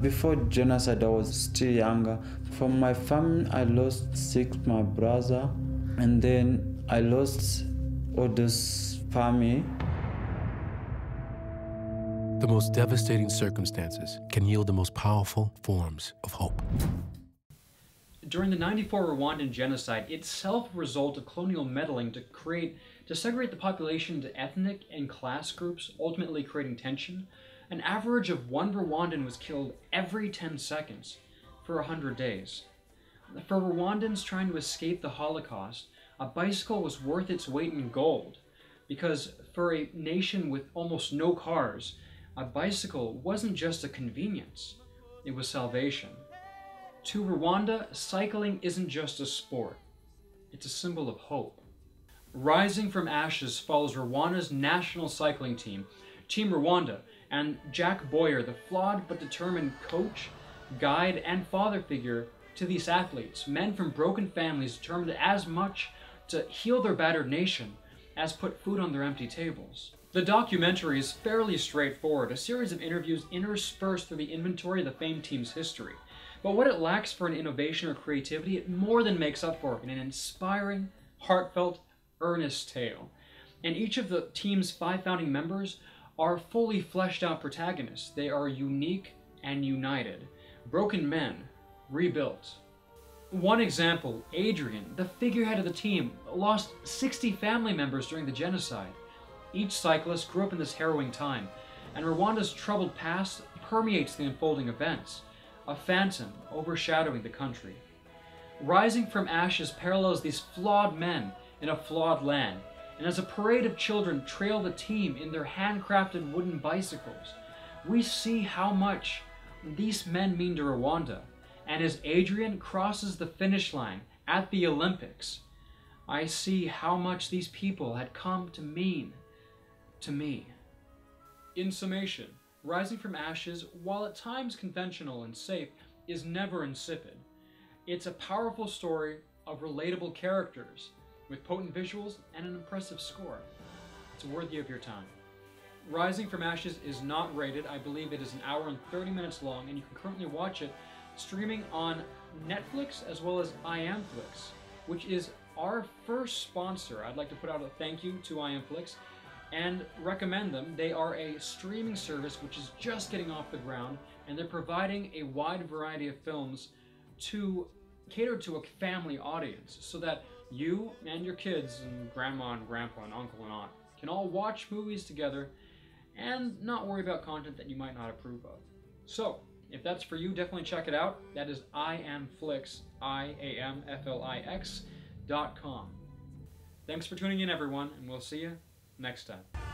Before genocide, I was still younger. From my family, I lost six my brother, and then I lost all this family. The most devastating circumstances can yield the most powerful forms of hope. During the 94 Rwandan genocide, itself a result of colonial meddling to create to segregate the population into ethnic and class groups, ultimately creating tension, an average of one Rwandan was killed every 10 seconds for 100 days. For Rwandans trying to escape the Holocaust, a bicycle was worth its weight in gold because for a nation with almost no cars, a bicycle wasn't just a convenience, it was salvation. To Rwanda, cycling isn't just a sport, it's a symbol of hope. Rising from Ashes follows Rwanda's national cycling team, Team Rwanda, and Jock Boyer, the flawed but determined coach, guide, and father figure to these athletes, men from broken families determined as much to heal their battered nation as put food on their empty tables. The documentary is fairly straightforward, a series of interviews interspersed through the inventory of the famed team's history. But what it lacks for an innovation or creativity, it more than makes up for in an inspiring, heartfelt, earnest tale. And each of the team's five founding members are fully fleshed out protagonists. They are unique and united. Broken men, rebuilt. One example, Adrian, the figurehead of the team, lost 60 family members during the genocide. Each cyclist grew up in this harrowing time, and Rwanda's troubled past permeates the unfolding events a phantom overshadowing the country. Rising from ashes parallels these flawed men in a flawed land, and as a parade of children trail the team in their handcrafted wooden bicycles, we see how much these men mean to Rwanda. And as Adrian crosses the finish line at the Olympics, I see how much these people had come to mean to me. In summation, Rising from Ashes, while at times conventional and safe, is never insipid. It's a powerful story of relatable characters with potent visuals and an impressive score. It's worthy of your time. Rising from Ashes is not rated. I believe it is an hour and 30 minutes long, and you can currently watch it streaming on Netflix as well as IamFlix, which is our first sponsor. I'd like to put out a thank you to IamFlix and recommend them. They are a streaming service which is just getting off the ground, and they're providing a wide variety of films to cater to a family audience so that you and your kids and grandma and grandpa and uncle and aunt can all watch movies together and not worry about content that you might not approve of. So, if that's for you, definitely check it out. That is iamflix, I-A-M-F-L-I-X dot com. Thanks for tuning in, everyone, and we'll see you next time.